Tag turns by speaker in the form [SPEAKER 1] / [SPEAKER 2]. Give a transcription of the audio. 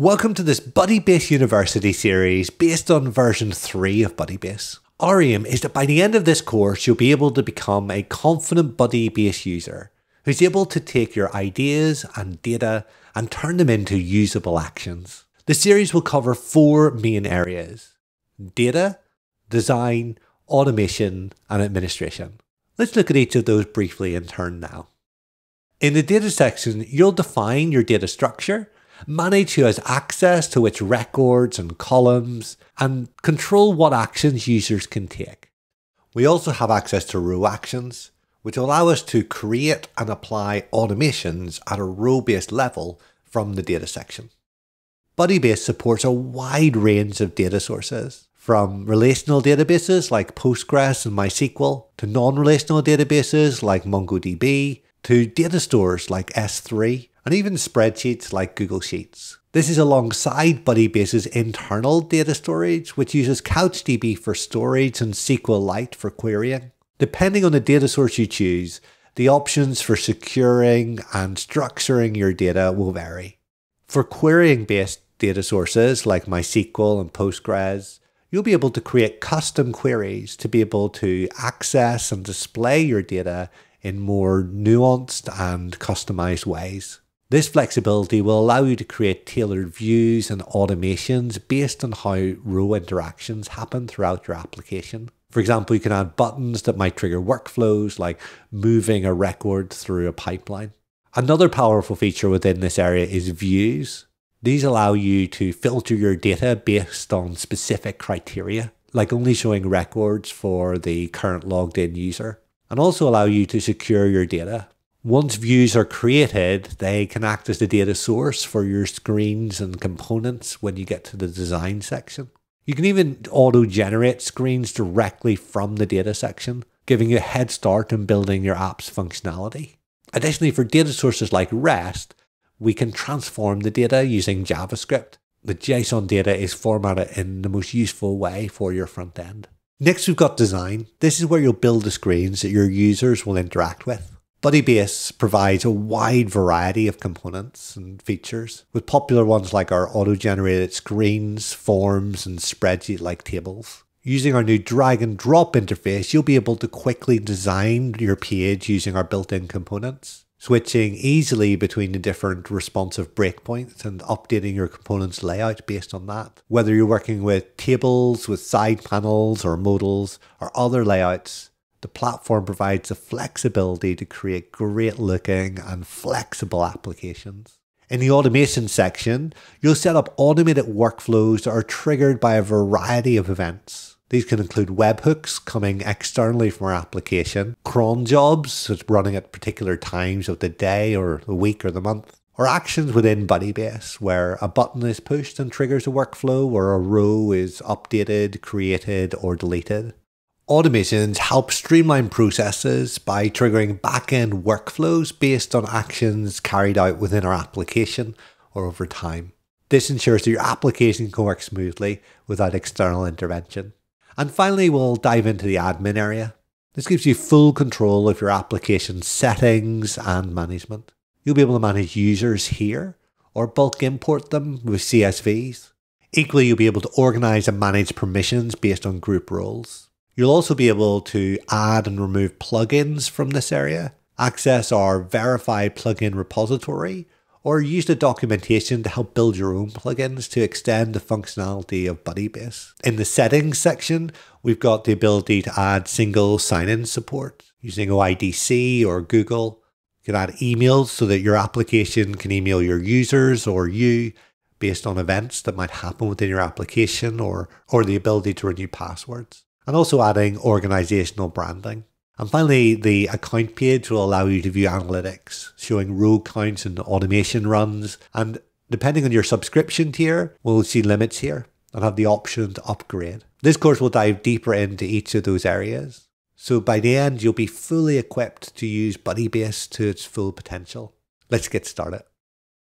[SPEAKER 1] Welcome to this Budibase University series based on version 3 of Budibase. Our aim is that by the end of this course, you'll be able to become a confident Budibase user who's able to take your ideas and data and turn them into usable actions. The series will cover four main areas data, design, automation, and administration. Let's look at each of those briefly in turn now. In the data section, you'll define your data structure manage who has access to which records and columns, and control what actions users can take. We also have access to row actions, which allow us to create and apply automations at a row-based level from the data section. Budibase supports a wide range of data sources, from relational databases like Postgres and MySQL, to non-relational databases like MongoDB, to data stores like S3, and even spreadsheets like Google Sheets. This is alongside Budibase's internal data storage, which uses CouchDB for storage and SQLite for querying. Depending on the data source you choose, the options for securing and structuring your data will vary. For querying based data sources like MySQL and Postgres, you'll be able to create custom queries to be able to access and display your data in more nuanced and customized ways. This flexibility will allow you to create tailored views and automations based on how row interactions happen throughout your application. For example, you can add buttons that might trigger workflows like moving a record through a pipeline. Another powerful feature within this area is views. These allow you to filter your data based on specific criteria, like only showing records for the current logged in user, and also allow you to secure your data once views are created, they can act as the data source for your screens and components when you get to the design section. You can even auto generate screens directly from the data section, giving you a head start in building your app's functionality. Additionally, for data sources like REST, we can transform the data using JavaScript. The JSON data is formatted in the most useful way for your front end. Next, we've got design. This is where you'll build the screens that your users will interact with. Budibase provides a wide variety of components and features, with popular ones like our auto-generated screens, forms, and spreadsheet-like tables. Using our new drag and drop interface, you'll be able to quickly design your page using our built-in components, switching easily between the different responsive breakpoints and updating your component's layout based on that. Whether you're working with tables, with side panels or modals, or other layouts, the platform provides the flexibility to create great looking and flexible applications. In the automation section, you'll set up automated workflows that are triggered by a variety of events. These can include webhooks coming externally from our application, cron jobs that's running at particular times of the day or the week or the month, or actions within Budibase where a button is pushed and triggers a workflow or a row is updated, created, or deleted. Automations help streamline processes by triggering back-end workflows based on actions carried out within our application or over time. This ensures that your application can work smoothly without external intervention. And finally, we'll dive into the admin area. This gives you full control of your application settings and management. You'll be able to manage users here or bulk import them with CSVs. Equally, you'll be able to organize and manage permissions based on group roles. You'll also be able to add and remove plugins from this area, access our verified plugin repository, or use the documentation to help build your own plugins to extend the functionality of Budibase. In the settings section, we've got the ability to add single sign-in support using OIDC or Google. You can add emails so that your application can email your users or you based on events that might happen within your application or, or the ability to renew passwords and also adding organizational branding. And finally, the account page will allow you to view analytics, showing row counts and automation runs. And depending on your subscription tier, we'll see limits here and have the option to upgrade. This course will dive deeper into each of those areas. So by the end, you'll be fully equipped to use Budibase to its full potential. Let's get started.